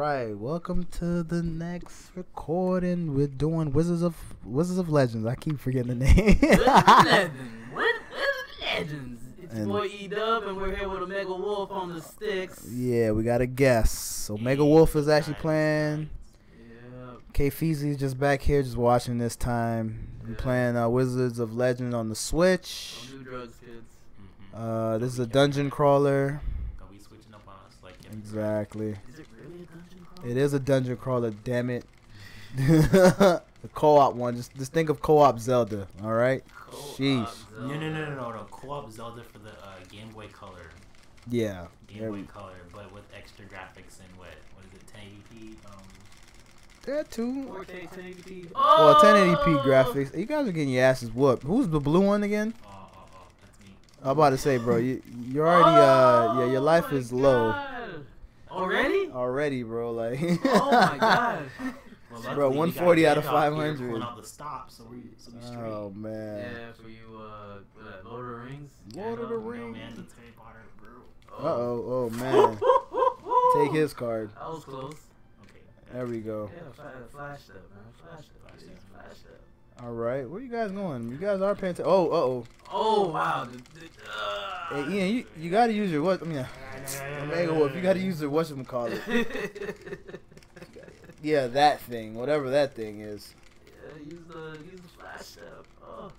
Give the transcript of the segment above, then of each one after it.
right, welcome to the next recording. We're doing Wizards of Wizards of Legends. I keep forgetting the name. Wizards of Legends. Wizards of Legends. It's And- your boy E Dub, and we're here with Omega Wolf on the sticks. yeah, we got a guest. So Mega Wolf is actually playing. Yeah. K Feezy is just back here, just watching this time. We're playing uh, Wizards of Legend on the Switch. Don't do drugs, kids. Uh, this is a dungeon crawler. Don't switching up on us Exactly. Is it really a dungeon crawl? It is a dungeon crawler. Damn it. the co-op one. Just just think of co-op Zelda. All right. Co-op Sheesh. No, no, no, no, no, no. Co-op Zelda for the uh, Game Boy Color. Yeah. Game Boy Color, but with extra graphics and what? What is it? 1080p. Um, There too. 4K 1080p. Oh! Well, 1080p Oh! graphics. You guys are getting your asses whooped. Who's the blue one again? oh, oh, oh, that's me. I'm about to say, bro. You you're already uh yeah your Oh life my is low God. Already? already, bro. Like. oh my god. Well, Bro, 140 out of 500. Pulling out the stop, so we, so we straight. Oh man. Yeah, for you, uh, what, Lord of the Rings. Lord of the No, Rings. man, that's Harry Potter, bro. Uh oh. Oh man. Take his card. That was close. Okay. There we go. Yeah, flash, flash up, man. Flash up. Flash please, up. Flash up. All right. Where you guys going? You guys are paying attention. Oh. Uh oh. Oh wow. The, the, uh, Hey Ian, you, you gotta use your what? I mean, uh, Omega Wolf. You gotta use your what you call it. Yeah, that thing. Whatever that thing is. yeah, use the use the flash up. Oh.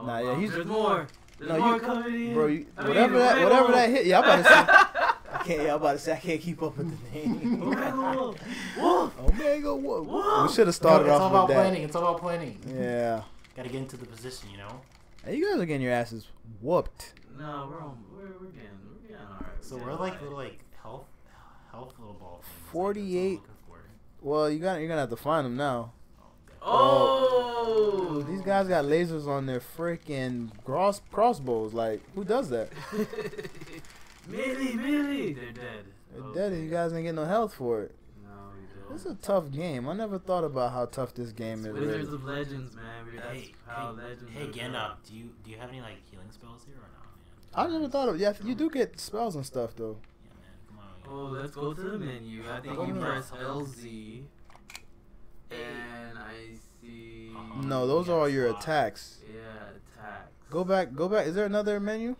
oh Nah, yeah, he's- There's more. There's No, more you- coming in. Bro, you, I mean, whatever that Omega whatever that hit. Yeah, I'm about to say. I can't. Yeah, I'm about to say I can't keep up with the name. Omega Wolf. Wolf. Omega Wolf. Whoa. We should have started it's all off about with that. planning. It's all about planning. Yeah. Gotta get into the position, you know. Hey, you guys are getting your asses whooped. No, we're on. We're, we're getting. We're getting alright. So we're like little like health, health little ball things. 48. what I'm looking for. Well, you got you're gonna have to find them now. Oh. oh! These guys got lasers on their freaking cross crossbows. Like, who does that? Millie, Millie. They're dead. They're oh, dead, and you guys ain't get no health for it. No, we This don't. is a tough game. I never thought about how tough this game is. Wizards Really. of Legends, man. That's Hey, how hey, Legends. hey, are do you do you have any like healing spells here or not, I never thought of. Yeah, you do get spells and stuff though. Yeah, man, come on. Oh, let's go to the menu. I think Go you to press LZ. And I see. Uh-huh. No, those are all your attacks. Yeah, attacks. Go back. Go back. Is there another menu?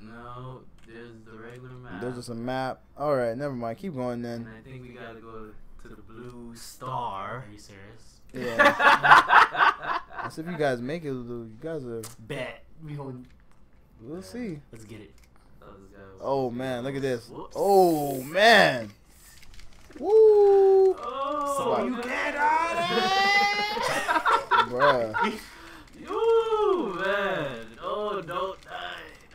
No, there's the regular map. There's just a map. All right, never mind. Keep going then. And then. I think we gotta go to the blue star. Are you serious? Yeah. Let's see if you guys make it. You guys are. Bet. We gonna We'll see. let's get it. Oh man, look at this. Whoops. Oh man. Woo. Oh, So you man. get out Bruh. You man. Oh, don't die.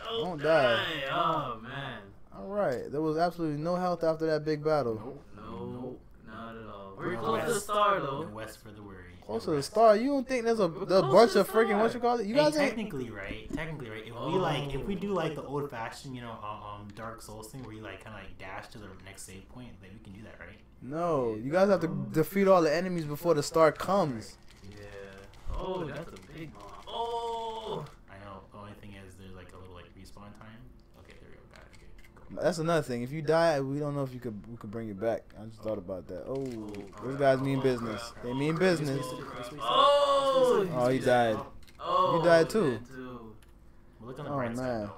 Don't, Don't die. Oh man. All right. There was absolutely no health after that big battle. Nope. No, not at all. We're No close to the west. star No though. west for the worry. Close to the star. You don't think there's a, bunch of freaking what you call it? You Hey, guys ain't. technically right. Technically right. If we like, if we do like the old fashioned, you know, um, um, Dark Souls thing, where you like kind of like dash to the next save point, then we can do that, right? No, you guys have to defeat all the enemies before the star comes. Yeah. Oh, that's a big one. Oh. I know. The only thing is there's like a little like respawn time. Okay, there we go. Got it. Okay. Go. That's another thing. If you die, we don't know if you could we could bring you back. I just thought about that. Oh, those guys mean business. They mean business. Oh. Oh, he died. Oh. You died too. too. Well, look on the Oh, bright man. though.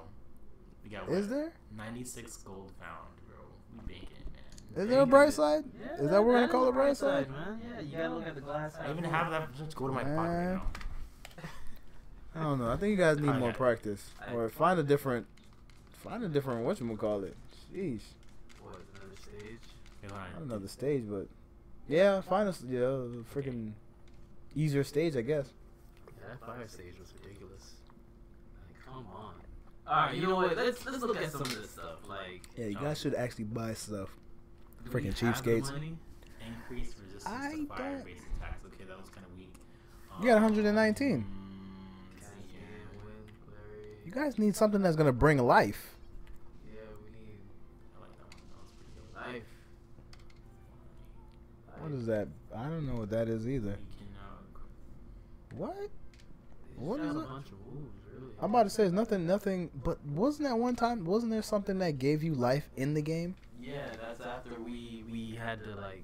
We got Is there? 96 gold found, bro. We banking, man. Is there a bright side? Is that what we're gonna call the bright side? man? Yeah, you gotta look at the glass. I even have that. Just go to my pocket right Man. now. I don't know. I think you guys need more practice, or find a different, find a different what you call it. Sheesh, What, another stage? Wait, not another stage, but yeah, find us yeah, a freaking easier stage, I guess. Yeah, that fire stage was ridiculous. Like, come on. Alright, you know what? Let's let's look at some of this stuff. Like, Yeah, you guys should actually buy stuff. do Freaking have the cheapskates. money? Increase resistance I to fire-based attacks. Okay, that was kind of weak. You got um, 119. Guys need something that's gonna bring life. Yeah, we need I like that one. That pretty good. life. What is that? I don't know what that is either. You can, What? They What just is have it? A bunch of moves, really. I'm about to say it's nothing, nothing. But wasn't that one time? Wasn't there something that gave you life in the game? Yeah, that's after we we had to like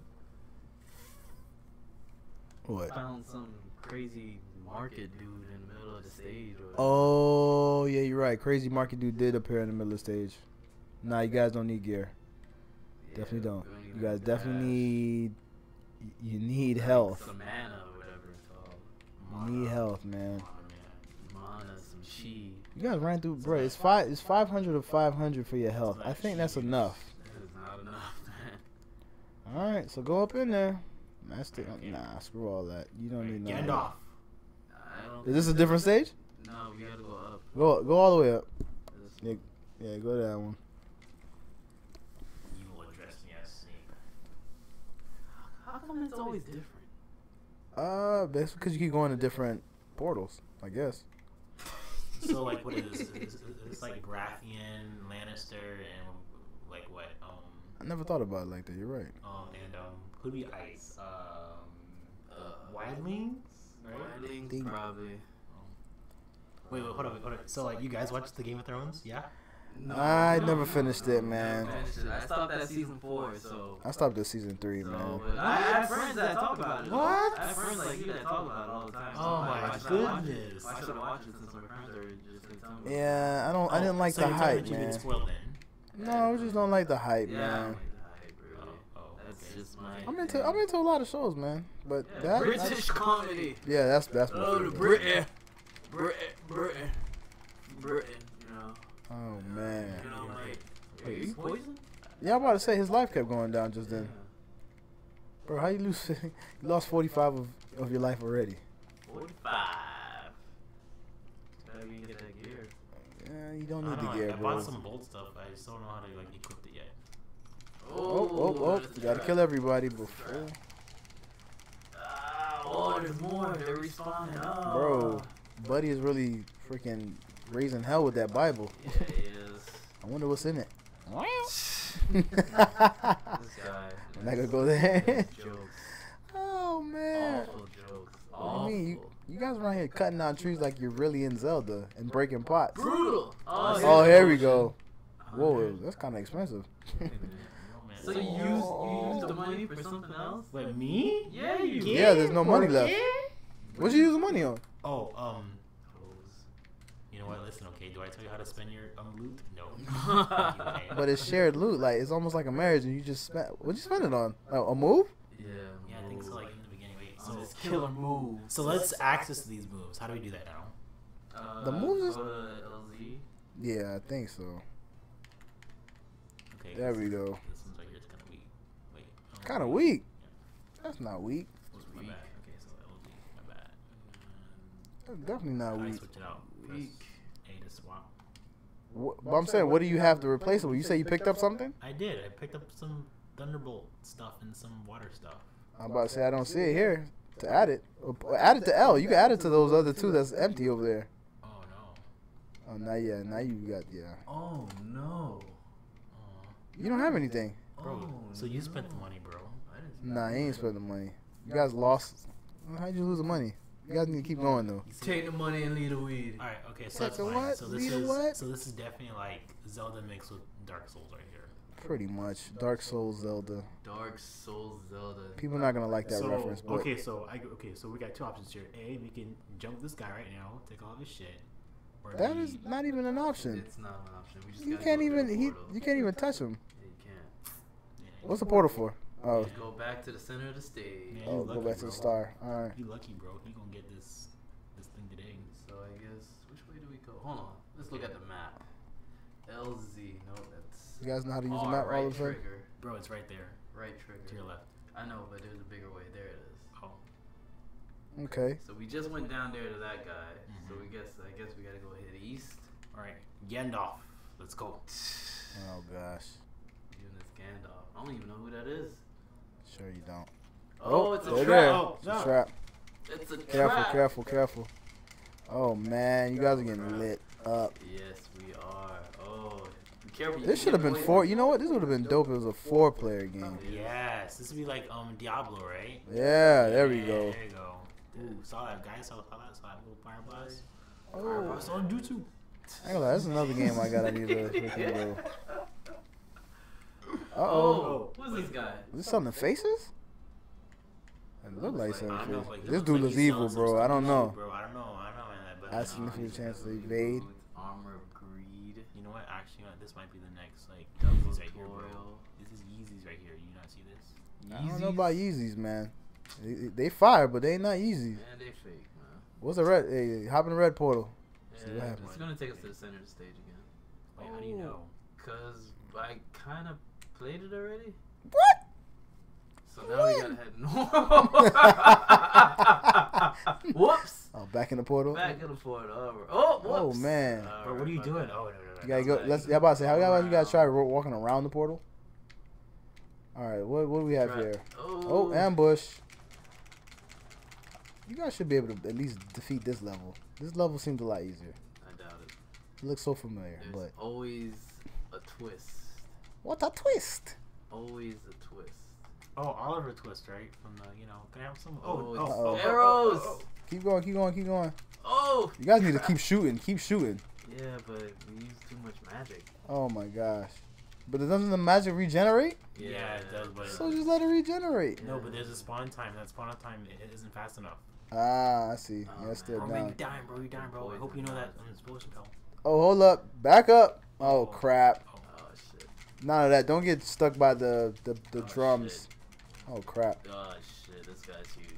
What? found some crazy market dude in the middle of the stage. Oh yeah, you're right. Crazy Market Dude did appear in the middle of the stage. Nah, you guys don't need gear. Yeah, Definitely don't. You guys definitely need. You need Like health. Mana or whatever it's called. You need health, man. Mana, some chi. You guys ran through, bro. It's five. It's five hundred or five hundred for your health. I think that's enough. That is not enough, man. All right, so go up in there. The, nah, screw all that. You don't need Get no. Off. Is this a different stage? No, we gotta go up. Go go all the way up. Yeah. Yeah, go to that one. You will address me as Snape. How come it's always different? Uh, that's because you keep going to different portals. I guess. So like, what is this? Is, is like Baratheon, Lannister, and like what? Um, I never thought about it like that. You're right. um, and um, who'd be Ice? Um, Uh, Wildlings, right? Wildlings, Think- probably. Wait, wait, hold on, hold on. So like, you guys watched the Game of Thrones? Yeah. No, I never finished it, man. Finished it. I stopped at season four, so. I stopped at season three, so man. but I, I have friends that talk about it. What? I have friends like you that talk about it all the time. So Oh I'm my why should I goodness. Why should I watch it since my friends are just like telling me? Yeah, I don't. I Oh, didn't like so the you're hype, You've been man. spoiled then. No, I just don't like the hype, Yeah, man. like the hype, really. Oh, oh, That's okay. Just my. I'm into. I'm into a lot of shows, man. But Yeah, that. British that's- comedy. yeah, that's that's my Oh, the favorite. Britain, Britain, Britain, Britain. You know, Oh man. you know, like. Wait, Wait, you you poison? Yeah, I'm about to say his life kept going down just then. Bro, how you lose? you lost 45 of, of your life already. Forty-five. Gotta you get that gear. Yeah, you don't I need don't know, the gear, I bro. bought some bolt stuff. I just don't know how to like equip it yet. Oh, oh, oh! You gotta kill everybody before. Ah, oh, there's more. They're respawning. Oh. Bro, Buddy is really freaking raising hell with that Bible. Yeah, he is. I wonder what's in it. This guy. I'm not gonna go there. Oh man. Awful jokes. Awful. you mean? You, you guys around here cutting down trees like you're really in Zelda and breaking pots. Brutal. Oh, Oh, here we go. Whoa, that's kind of expensive. Oh, man. So you use you use the money for something else? Wait, me? Yeah, you. Yeah, there's no money left. What you use the money on? Oh, um, you know what? Listen, okay. Do I tell you how to spend your um loot? No. But it's shared loot. Like it's almost like a marriage, and you just spent. What'd you spend it on? A, a move? Yeah. Yeah, I think so. Like in the beginning. Wait. Oh, So, this killer move. so let's access these moves. How do we do that now? Uh, The moves is- go LZ. Yeah, I think so. Okay. There we go. This one's right here. It's kind of weak. Wait. um, Kind of weak. That's not weak. Oops, my Weak. bad. Okay, so LG. My bad. That's definitely not How do I weak. switch it out? Weak. A to swap. Wh- But I'm saying, what do you have to replace it with? You say you picked up something? I did. I picked up some Thunderbolt stuff and some water stuff. I'm about to say I don't see it here to add it. Or Add it to L. You can add it to those other two that's empty over there. Oh no. Oh, now yeah, now you got yeah. Oh no. Oh. You don't have anything. Bro, Oh, so you spent the money, bro. I didn't spend Nah, any you ain't spending the money. You guys lost. How'd you lose the money? You guys need to keep going though. Take the money and leave the weed. All right. Okay. So Take that's the fine. what? So this Lead is what? so this is definitely like Zelda mixed with Dark Souls right here. Pretty much. Dark Souls Zelda. Dark Souls Zelda. People not gonna like that so, reference, but okay, so I okay, so we got two options here. A, we can jump this guy right now, take all of his shit. Or that B, is not even an option. It's not an option. We just You can't even he. You can't even touch him. Yeah, you can't. yeah, What's the portal for? Oh, You go back to the center of the stage. Man, oh, you go lucky, back to bro. the star. All right. You lucky, bro. He gonna get this this thing today. So I guess which way do we go? Hold on. Let's look at the map. LZ. No, that's. You guys know how to use the map right all of a sudden? trigger. Bro, it's right there Right trigger. to your left. I know, but there's a bigger way. There it is. Oh, Okay. So we just went down there to that guy. So Mhm. we guess I guess we gotta go hit east. all right, Gandalf. Let's go. Oh gosh. Using Gandalf. I don't even know who that is. Sure you don't. Oh, it's a there, trap. Oh, It's a trap. It's a Careful, trap. careful, careful. Oh man, you guys are getting lit up. Yes, we are. Oh, be careful. you This should have been four. You know what? This would have been dope. It was a four-player game. Yes, this would be like um Diablo, right? Yeah, there we Yeah, go. There you go. Ooh, saw that guy. Saw, saw that. Saw that little fire blast. Fire Oh, blast on YouTube. I ain't gonna lie, that's another game I gotta need to freaking go. Uh-oh. Oh, who's this guy? Is this something faces? It look like Looks like- something I know, like, This dude looks he's evil, bro. I don't know. Bro, I don't know. I don't know, man. But That's uh, significant He's chance to evade. Armor of greed. You know what? Actually, you know what? this might be the next like Yeezys right here, bro. This is Yeezys right here. You not see this? I don't know about Yeezys, man. They, they fire, but they ain't not Yeezys. Man, they fake, man. What's the red? Hey, hop in the red portal. See what Yeah, happens. it's gonna take us to the center of the stage again. Wait, how do you Oh. know? Cause I kind of played it already. What? So now we gotta head north. Whoops. Oh, back in the portal. Back in the port. Over. Oh, Oh, man. All Bro, what are you doing? Oh, no, no, no. You gotta go. Let's. Y'all about to say how y'all you guys Around. try walking around the portal? All right. What what do we have Trap. here? Oh, Oh, ambush. You guys should be able to at least defeat this level. This level seems a lot easier. I doubt it. It looks so familiar, There's but always a twist. What a twist! Always a twist. Oh, Oliver Twist, right? From the, you know, can I have some? Oh, Oh, oh, oh, oh, arrows. oh, oh, Keep going, keep going, keep going. Oh. You guys need to keep shooting, keep shooting. Yeah, but we use too much magic. Oh my gosh! But doesn't the magic regenerate? Yeah, it does, but- So just let it regenerate. oh. No, but there's a spawn time. That spawn time i- isn't fast enough. Ah, I see. Oh, Yeah, it's still Bro, man, you down. dying, bro. You dying, bro. I hope you know that on this potion, pal. Oh, hold up, back up. Oh Oh. crap! Oh, Oh. None of that. Don't get stuck by the the, the Oh, drums. shit. Oh crap! Oh shit. This guy's huge.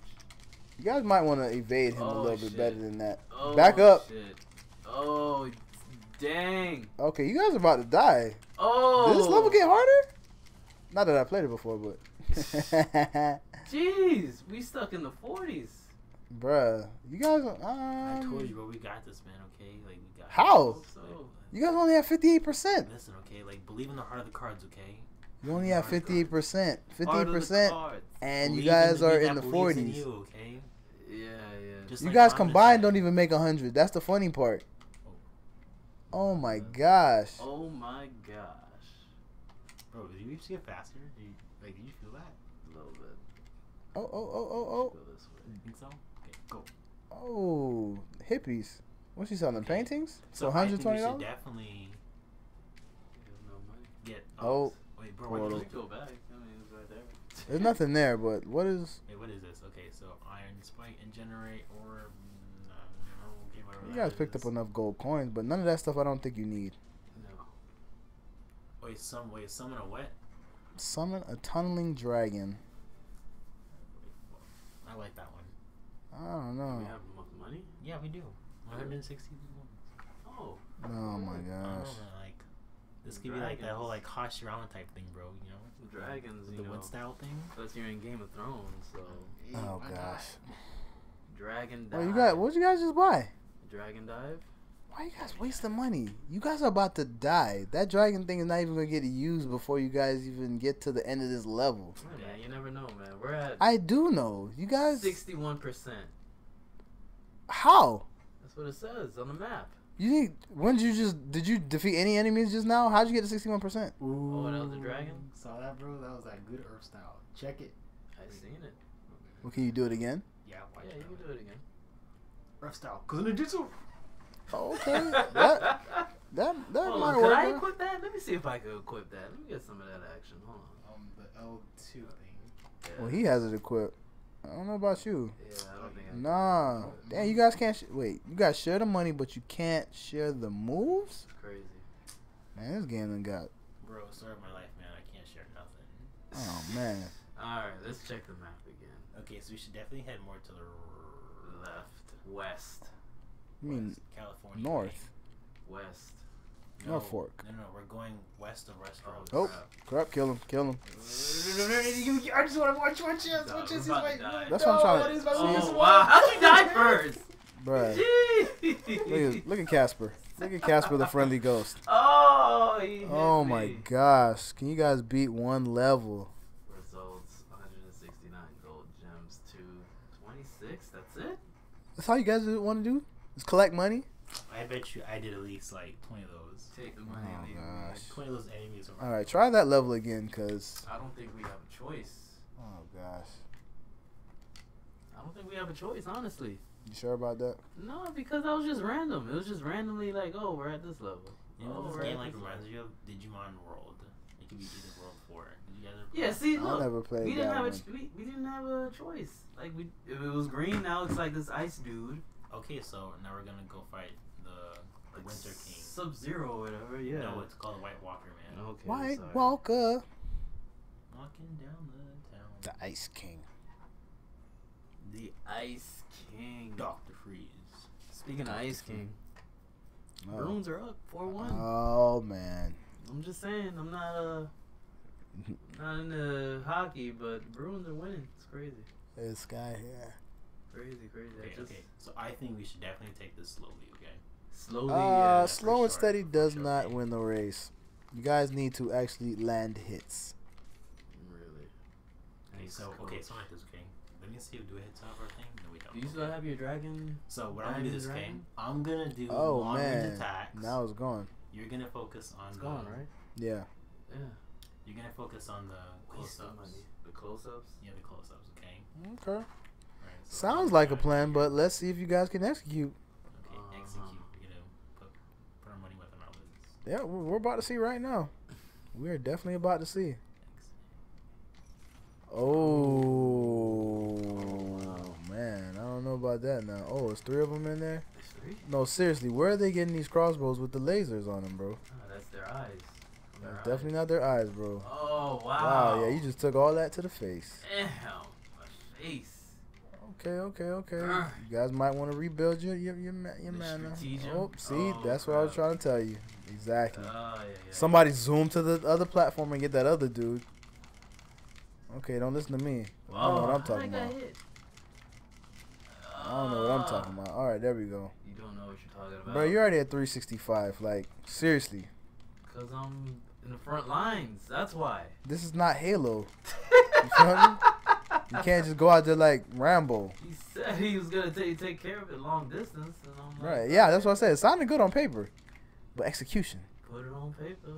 You guys might want to evade him a Oh, little shit. bit better than that. Oh, Back up. Shit. Oh, dang. Okay, you guys are about to die. Oh. Did this level get harder? Not that I played it before, but. Jeez, we stuck in the 40s. Bruh, you guys. I told you, Um, bro. We got this, man. Okay, like we got. How? This. So, you guys only have fifty eight percent. listen, okay. Like believe in the heart of the cards, okay. You only have fifty eight percent. Fifty Heart eight of the percent, cards. and you Believe guys the are in the believes in forties. You, okay. Yeah, yeah. Just You like guys Thomas combined said. don't even make hundred. That's the funny part. Oh, oh my gosh. Oh my gosh. Bro, did you see get faster? Did you, like, did you feel that? A little bit. Oh oh oh oh, oh. Go this way. You think so? Okay, go. oh oh. Hippies. What's she selling? Paintings? So For I think we should dollars. definitely You have no money. get. Oh, wait, bro. portal. What We is, go back. I mean, it's right there. There's nothing there, but what is? wait, what is this? Okay, so iron spike and generate or. mm, I don't know, okay, whatever You guys picked is. up enough gold coins, but none of that stuff I don't think you need. No. Wait, some wait, summon a wet. Summon a tunneling dragon. I like that one. I don't know. Do we have enough money? Yeah, we do. 160 people. Oh. Oh my I don't gosh. know, like this could be like that whole like Hashirama type thing, bro. You know, Dragons, the you know. wood style thing. Plus, you're in Game of Thrones, so. Oh gosh. Dragon dive. Well, you got what you guys just buy? Dragon dive? Why you guys wasting money? You guys are about to die. That dragon thing is not even gonna get used before you guys even get to the end of this level. Yeah, you never know, man. We're at I do know. You guys 61%. how? That's what it says on the map. You need when did you just did you defeat any enemies just now? How'd you get to sixty one percent? Ooh, Oh, that was a dragon? Saw that, bro? That was that good Earth style. Check it. I seen it. Well can you do it again? Yeah, Yeah, you can do it again. Earth style. Cause ninjutsu. Oh, okay. that that that Hold might on, work. could I huh? equip that? Let me see if I can equip that. Let me get some of that action. Hold on. Um, the L two thing. Yeah. Well he has it equipped. I don't know about you. Yeah, I don't think Nah. equip. Damn, you guys can't sh- wait. You guys share the money, but you can't share the moves. It's crazy. Man, this game done got. Bro, story of my life, man. I can't share nothing. Oh man. Alright, let's check the map again. Okay, so we should definitely head more to the r- Left, west, I mean west, California. north. west. No, Norfolk. No, no, we're going west of Westeros. Oh. crap. Crap, kill him, kill him. I just want to watch one chance. One chance. we're about to die. That's what I'm trying to- That is my Oh, weakest wow. one. How'd you die first? Bruh. Jeez. Look at look at Casper. Look at Casper the friendly ghost. Oh, he hit Oh my me. gosh. Can you guys beat one level? Results 169 gold gems to 26. That's it? That's all you guys want to do? Is collect money? I bet you I did at least like 20 of those. Take the money Oh, and leave gosh. me. 20 of those enemies Alright, try that level again, cause I don't think we have a choice. Oh gosh. I don't think we have a choice, honestly. You sure about that? No, because that was just random. It was just randomly like, oh, we're at this level. You know oh, this game like reminds you of Digimon World. It could be either World Four. Did you guys ever Yeah, see, I look, never played we didn't have a one. ch- we, we didn't have a choice. Like we, if it was green, now it's like this ice dude, Okay, so now we're gonna go fight the, the like Winter King. Sub Zero or whatever. Yeah. No, it's called White Walker, man. okay. White sorry. Walker, Walking down the town. the Ice King. The Ice King. Doctor Freeze. Speaking of Ice King, Oh. Bruins are up four one. oh man, I'm just saying, I'm not uh not into hockey, but Bruins are winning. It's crazy, this guy here. crazy, crazy. I Okay, just okay. So I think we should definitely take this slowly, okay? Slowly. Uh, yeah, slow and sure, steady does sure. not win the race. You guys need to actually land hits. Really. Okay, so okay, coach. so like this, okay. Let me see if we do a hits off our thing. No, we don't. Do you still have your dragon? So what I'm gonna do this Dragon? game. I'm gonna do Oh long man, range attacks. now it's gone. You're gonna focus on It's the, gone, right? Yeah. Yeah. You're gonna focus on the close-ups. The close-ups. Yeah, the close-ups. Okay. Okay. Alright, so Sounds like a gonna- plan, but let's see if you guys can execute. Okay, Uh-huh. execute. We're gonna put put our money where our mouth is. Yeah, we're about to see right now. We're definitely about to see. Oh man, I don't know about that now. Oh, it's three of them in there. Three. No, seriously, where are they getting these crossbows with the lasers on them, bro? Ah, that's their eyes. Their That's definitely not their eyes, bro. Oh wow. Wow, yeah, you just took all that to the face. Damn, my face. Okay, okay, okay. Ugh. You guys might want to rebuild your your your, ma- your The mana. Oh, see, Oh, that's what I was trying to tell you. Exactly. Oh yeah, yeah. Somebody zoom to the other platform and get that other dude. Okay, don't listen to me. I don't know what I'm how'd I talking about. hit? I don't know what I'm Ah. talking about. All right, there we go. You don't know what you're talking about. Bro, you're already at 365. Like, seriously, Cause I'm in the front lines. That's why. this is not Halo. You? You can't just go out there like Rambo. He said he was gonna take take care of it long distance, and I'm like, Right? Yeah, that's what I said. It sounded good on paper, but execution. Put it on paper.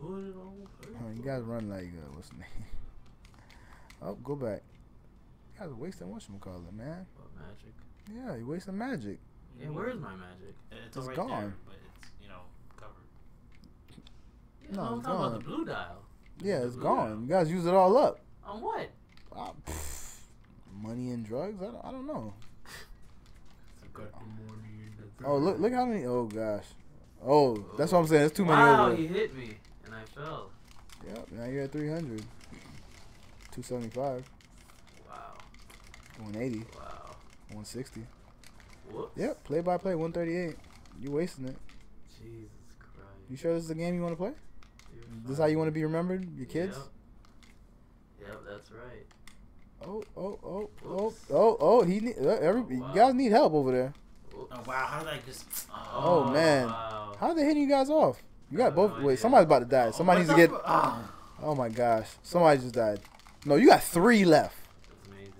Put it on paper. You guys run like uh, what's the name? Oh, go back. You guys are wasting what you call it, man. What magic? Yeah, you're wasting magic. Yeah, where's my magic? It's, It's right gone. there, but it's you know covered. Yeah, No, no, I'm it's talking about gone. the blue dial. Yeah, it's blue gone. dial. You guys use it all up. On what? Ah, pff, money and drugs? I don't, I don't know. Oh, look look how many. Oh gosh. Oh, that's what I'm saying. It's too many wow, over. he hit me, and I fell. Yep. Now you're at 300. 275. Wow. 180. Wow. 160. Whoops. Yep. Play by play. 138. You wasting it. Jesus Christ. You sure this is the game you want to play? You're This is how you want to be remembered? Your kids? Yep. Yep, that's right. Oh, oh, oh, oh, Whoops. oh, oh. He need. Uh, every, Oh, wow. You guys need help over there. Whoops. Oh wow, how did I just? Oh, man. Wow. How are they hitting you guys off? You got both. no Wait, idea. somebody's about to die. Somebody needs to get. Oh, Oh my gosh. Somebody just died. No, you got three left. That's amazing.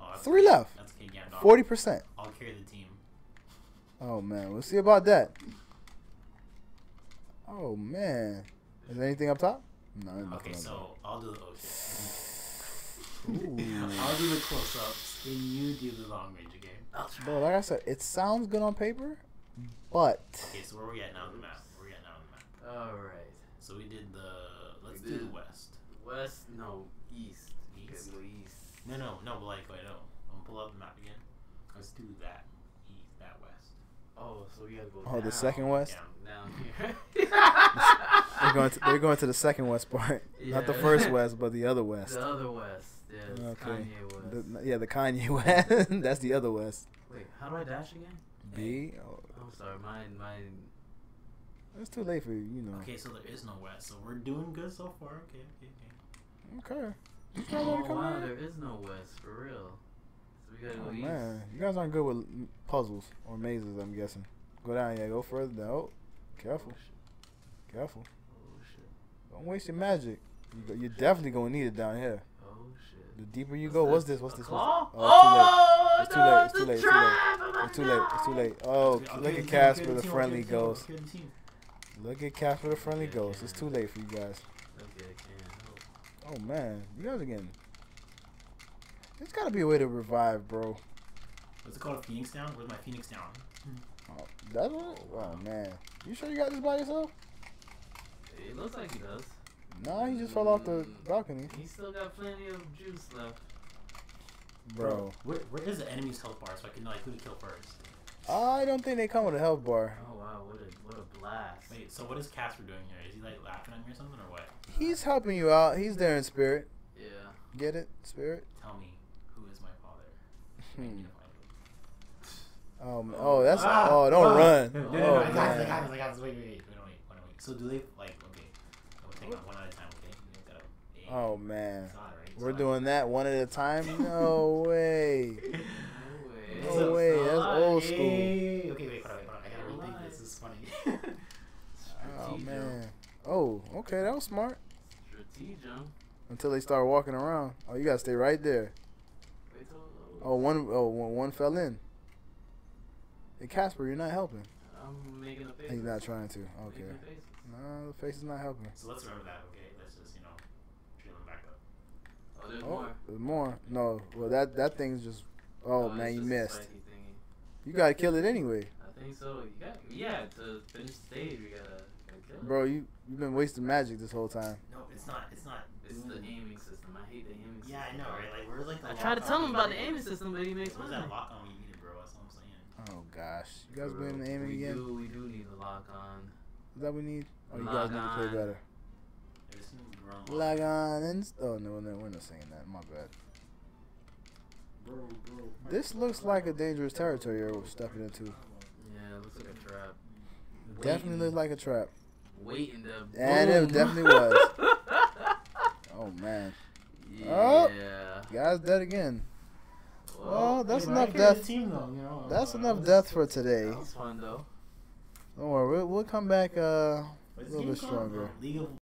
oh, that's Three okay. left. That's okay, Gandalf. 40%. I'll carry the team. Oh man, we'll see about that. Oh man, is there anything up top? No. there's Okay, nothing up so I'll do the oh top. I'll do the close-ups, and you do the long range again. I'll try. Bro, like I said, it sounds good on paper, but Okay, so where are we at now on the map? Where are we at now on the map? All right. So we did the. Let's We do did. the west. West, no, east. East. East. No, no, no. But like, wait, no. I'm gonna pull up the map again. Let's do that east, that west. Oh, so we gotta go oh, the second west. Down here. They're going to they're going to the second west part, not the first west, but the other west. The other west. Yeah, Okay. Kanye West. The, yeah, the Kanye West. That's the other west. Wait, how do I dash again? B. Oh, I'm sorry, mine, mine. it's too late for you, you know. Okay, so there is no west. So we're doing good so far. Okay, okay, okay. Okay. You guys wanna Oh wow, there is no west for real. So we gotta Oh east. man, you guys aren't good with puzzles or mazes. I'm guessing. Go down, yeah. Go further down. Oh, careful, Oh careful. Oh shit. Don't waste your magic. You go, you're definitely gonna need it down here. Oh shit. The deeper you What's go, what's this? this? What's A this? claw? Oh, it's too late. no, It's too late, it's too late, trap! Oh my It's too late. It's too late. Oh, Okay, look okay, at the Casper, the friendly okay, the team, ghost. okay, the team. Look at Casper, the friendly ghost. It's too late for you guys. Okay, I can't help. Oh man, you guys are getting. There's gotta be a way to revive, bro. What's it called? A Phoenix Down? Where's my Phoenix Down? Oh, that's what. Oh man, you sure you got this by yourself? It looks like he does. Nah, he just fell off the balcony, He still got plenty of juice left. bro. Where, where is the enemy's health bar so I can know like who to kill first? I don't think they come with a health bar. Oh wow, what a what a blast. Wait, so what is Casper doing here? Is he like laughing at me or something or what? He's helping you out. He's there in spirit. Yeah. Get it, spirit. Tell me, who is my father? I need Hmm. to. Um. Oh, that's. Ah! Oh, don't Ah! run. No, no, no, Oh I got this, I man. got this, I got this. Wait, wait, wait, wait, wait, wait, wait, wait. So do they like? Okay, we'll take it one at a time. Okay, you guys gotta. aim. Oh man. It's hot, right? It's We're hot. doing that one at a time. No way. No way. No way. That's Alright. old school. Hey, okay, wait, hold on, wait, hold on. I gotta rethink this. This is funny. Oh man. Oh, okay, that was smart. Strategium. Until they start walking around. Oh, you gotta stay right there. Wait till. Oh, one. Oh, one, one fell in. Hey, Casper, you're not helping. I'm making a face. He's not trying to. Okay. Making faces. No, the face is not helping. so let's remember that. Okay, let's just you know, drill them back up. Oh, there's Oh, more. there's more. No, well that that thing's just. Oh, oh it's man, you missed. You gotta kill it anyway, I think so. You got yeah to finish the stage. We gotta, gotta kill it. bro. You you've been wasting magic this whole time. No, it's not. It's not. It's the mm. aiming system. I hate the aiming system. Yeah, I know, right? Like, where's like the I tried to tell him about the need aiming system, but he makes Where's fun of that lock on when you need it, bro? That's what I'm saying. Oh gosh, you guys been aiming we again? do, we do need a lock on. Is that we need? Oh, you Log guys need to play on. better. Ever since we were on Log on and oh no, no, we're not saying that. My bad. Bro, bro. This looks like a dangerous territory you're stepping into. Yeah, it looks like a trap. Definitely looks like a trap. Waiting to. And it definitely was. Oh man, yeah. Oh. guys dead again. Well, that's Hey, but enough death. Team, though, you know, That's uh, enough death for today. that was fun though. Don't worry, we'll, we'll come back uh, a little bit stronger. League of